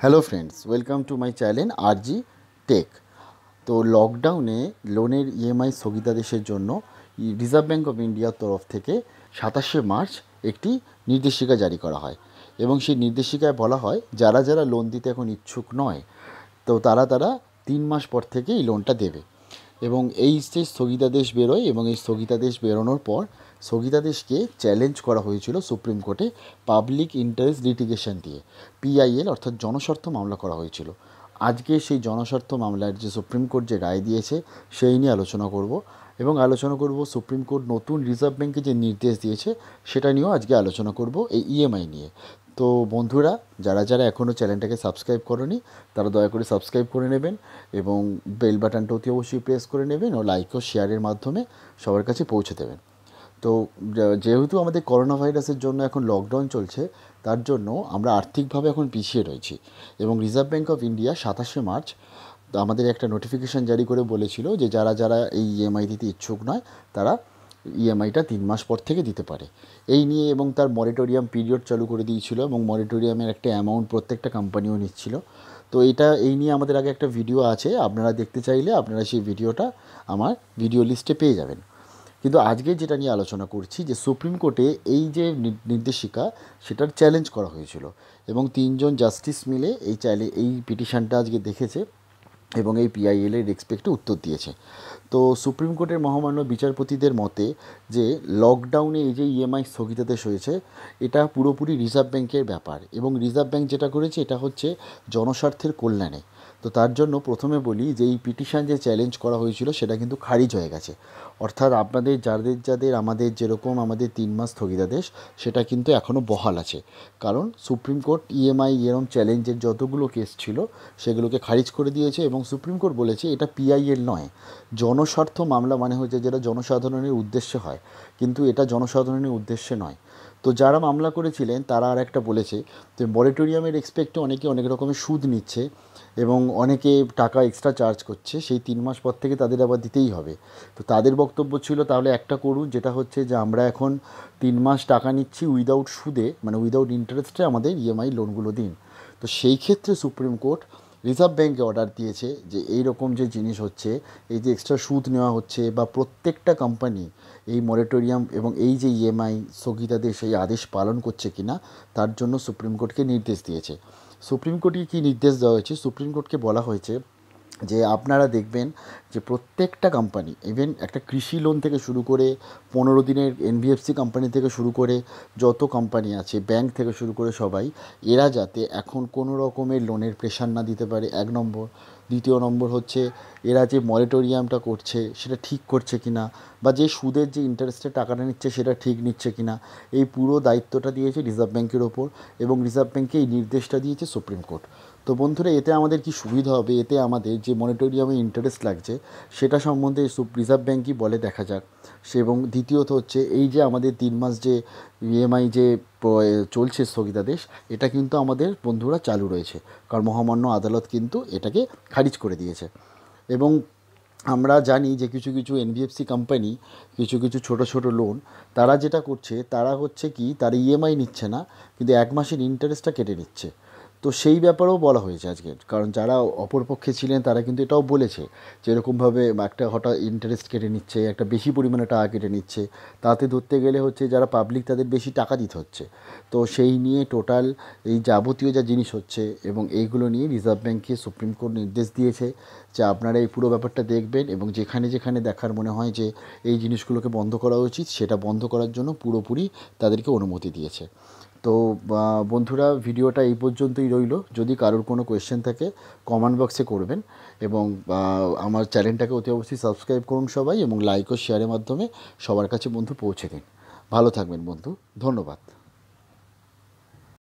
Hello friends welcome to my channel RG Tech তো লকডাউনে লোনের ইএমআই স্থগিতাদেশের জন্য রিজার্ভ ব্যাঙ্ক অফ ইন্ডিয়ার তরফ থেকে সাতাশে মার্চ একটি নির্দেশিকা জারি করা হয়। এবং সেই নির্দেশিকায় বলা হয়, যারা যারা লোন দিতে এখন ইচ্ছুক নয়, তো তারা তারা তিন মাস পর থেকে এই লোনটা দেবে। এবং এই যে স্থগিতাদেশ বেরোয় এবং এই স্থগিতাদেশ বেরোনোর পর স্থগিতাদেশকে চ্যালেঞ্জ করা হয়েছিল সুপ্রিম কোর্টে পাবলিক ইন্টারেস্ট লিটিগেশন দিয়ে পিআইএল অর্থাৎ জনস্বার্থ মামলা করা হয়েছিল। আজকে সেই জনস্বার্থ মামলার যে সুপ্রিম কোর্ট যে রায় দিয়েছে, সেই নিয়ে আলোচনা করব এবং আলোচনা করব সুপ্রিম কোর্ট নতুন রিজার্ভ ব্যাঙ্কে যে নির্দেশ দিয়েছে, সেটা নিয়েও আজকে আলোচনা করব এই ইএমআই নিয়ে। তো বন্ধুরা, যারা যারা এখনও চ্যানেলটাকে সাবস্ক্রাইব করেনি, তারা দয়া করে সাবস্ক্রাইব করে নেবেন এবং বেল বাটনটা অতি অবশ্যই প্রেস করে নেবেন ও লাইক ও শেয়ারের মাধ্যমে সবার কাছে পৌঁছে দেবেন। তো যেহেতু আমাদের করোনা ভাইরাসের জন্য এখন লকডাউন চলছে, তার জন্য আমরা আর্থিকভাবে এখন পিছিয়ে রয়েছি এবং রিজার্ভ ব্যাঙ্ক অফ ইন্ডিয়া সাতাশে মার্চ আমাদের একটা নোটিফিকেশান জারি করে বলেছিল যে যারা যারা এই ইএমআই দিতে ইচ্ছুক নয়, তারা ইএমআইটা তিন মাস পর থেকে দিতে পারে। এই নিয়ে এবং তার মরিটোরিয়াম পিরিয়ড চালু করে দিয়েছিল এবং মরিটোরিয়ামের একটা অ্যামাউন্ট প্রত্যেকটা কোম্পানিও নিচ্ছিল। তো এটা, এই নিয়ে আমাদের আগে একটা ভিডিও আছে, আপনারা দেখতে চাইলে আপনারা সেই ভিডিওটা আমার ভিডিও লিস্টে পেয়ে যাবেন। কিন্তু আজকে যেটা নিয়ে আলোচনা করছি যে সুপ্রিম কোর্টে এই যে নির্দেশিকা, সেটার চ্যালেঞ্জ করা হয়েছিল। এবং তিনজন জাস্টিস মিলে এই চ্যালে এই পিটিশনটা আজকে দেখেছে। এবং এই পিআইএলের এর এক্সপেক্টে উত্তর দিয়েছে। তো সুপ্রিম কোর্টের মহামান্য বিচারপতিদের মতে যে লকডাউনে এই যে ইএমআই স্থগিতাদেশ হয়েছে, এটা পুরোপুরি রিজার্ভ ব্যাংকের ব্যাপার এবং রিজার্ভ ব্যাংক যেটা করেছে, এটা হচ্ছে জনস্বার্থের কল্যাণে। তো তার জন্য প্রথমে বলি যে এই পিটিশান যে চ্যালেঞ্জ করা হয়েছিল সেটা কিন্তু খারিজ হয়ে গেছে। অর্থাৎ আপনাদের যাদের যাদের আমাদের যেরকম আমাদের তিন মাস স্থগিতাদেশ, সেটা কিন্তু এখনও বহাল আছে। কারণ সুপ্রিম কোর্ট ইএমআই এরম চ্যালেঞ্জের যতগুলো কেস ছিল, সেগুলোকে খারিজ করে দিয়েছে এবং সুপ্রিম কোর্ট বলেছে এটা পিআইএল নয়। জনস্বার্থ মামলা মানে হচ্ছে যেটা জনসাধারণের উদ্দেশ্যে হয়। কিন্তু এটা জনসাধারণের উদ্দেশ্যে নয়। তো যারা মামলা করেছিলেন, তারা আর একটা বলেছে যে মরিটোরিয়ামের এক্সপেক্টে অনেকে অনেক রকমের সুদ নিচ্ছে। এবং অনেকে টাকা এক্সট্রা চার্জ করছে, সেই তিন মাস পর থেকে তাদের আবার দিতেই হবে। তো তাদের বক্তব্য ছিল, তাহলে একটা করুন, যেটা হচ্ছে যে আমরা এখন তিন মাস টাকা নিচ্ছি উইদাউট সুদে মানে উইদাউট ইন্টারেস্টে আমাদের ইএমআই লোনগুলো দিন। তো সেই ক্ষেত্রে সুপ্রিম কোর্ট রিজার্ভ ব্যাঙ্কে অর্ডার দিয়েছে যে এই রকম যে জিনিস হচ্ছে, এই যে এক্সট্রা সুদ নেওয়া হচ্ছে বা প্রত্যেকটা কোম্পানি এই মরিটোরিয়াম এবং এই যে ইএমআই স্থগিতাদেশ এই আদেশ পালন করছে কিনা, তার জন্য সুপ্রিম কোর্টকে নির্দেশ দিয়েছে। সুপ্রিম কোর্টকে কী নির্দেশ দেওয়া হয়েছে? সুপ্রিম কোর্টকে বলা হয়েছে যে আপনারা দেখবেন যে প্রত্যেকটা কোম্পানি ইভেন একটা কৃষি লোন থেকে শুরু করে পনেরো দিনের এনবিএফসি কোম্পানি থেকে শুরু করে যত কোম্পানি আছে ব্যাংক থেকে শুরু করে সবাই, এরা যাতে এখন কোনো রকমের লোনের প্রেশার না দিতে পারে, এক নম্বর। দ্বিতীয় নম্বর হচ্ছে এরা যে মরিটোরিয়ামটা করছে, সেটা ঠিক করছে কি না বা যে সুদের যে ইন্টারেস্টের টাকাটা নিচ্ছে, সেটা ঠিক নিচ্ছে কি না এই পুরো দায়িত্বটা দিয়েছে রিজার্ভ ব্যাংকের ওপর এবং রিজার্ভ ব্যাংকে এই নির্দেশটা দিয়েছে সুপ্রিম কোর্ট তো বন্ধুরা, এতে আমাদের কি সুবিধা হবে? এতে আমাদের যে মনিটোরিয়ামে ইন্টারেস্ট লাগছে, সেটা সম্বন্ধে রিজার্ভ ব্যাঙ্কই বলে দেখা যাক। সে এবং দ্বিতীয়ত হচ্ছে, এই যে আমাদের তিন মাস যে ইএমআই যে চলছে স্থগিতাদেশ, এটা কিন্তু আমাদের বন্ধুরা চালু রয়েছে। কারণ মহামান্য আদালত কিন্তু এটাকে খারিজ করে দিয়েছে। এবং আমরা জানি যে কিছু কিছু এনবিএফসি কোম্পানি কিছু কিছু ছোট ছোট লোন তারা যেটা করছে, তারা হচ্ছে কি, তারা ইএমআই নিচ্ছে না, কিন্তু এক মাসের ইন্টারেস্টটা কেটে নিচ্ছে। তো সেই ব্যাপারেও বলা হয়েছে আজকে। কারণ যারা অপরপক্ষে ছিলেন, তারা কিন্তু এটাও বলেছে যে এরকমভাবে একটা হঠাৎ ইন্টারেস্ট কেটে নিচ্ছে, একটা বেশি পরিমাণে টাকা কেটে নিচ্ছে। তাতে ধরতে গেলে হচ্ছে যারা পাবলিক তাদের বেশি টাকা দিতে হচ্ছে। তো সেই নিয়ে টোটাল এই যাবতীয় যা জিনিস হচ্ছে এবং এইগুলো নিয়ে রিজার্ভ ব্যাঙ্ককে সুপ্রিম কোর্ট নির্দেশ দিয়েছে যে আপনারা এই পুরো ব্যাপারটা দেখবেন এবং যেখানে যেখানে দেখার মনে হয় যে এই জিনিসগুলোকে বন্ধ করা উচিত, সেটা বন্ধ করার জন্য পুরোপুরি তাদেরকে অনুমতি দিয়েছে। তো বন্ধুরা, ভিডিওটা এই পর্যন্তই রইল। যদি কারোর কোনো কোয়েশ্চেন থাকে কমেন্ট বক্সে করবেন এবং আমার চ্যানেলটাকে অতি অবশ্যই সাবস্ক্রাইব করুন সবাই এবং লাইক ও শেয়ারের মাধ্যমে সবার কাছে বন্ধু পৌঁছে দিন। ভালো থাকবেন বন্ধু। ধন্যবাদ।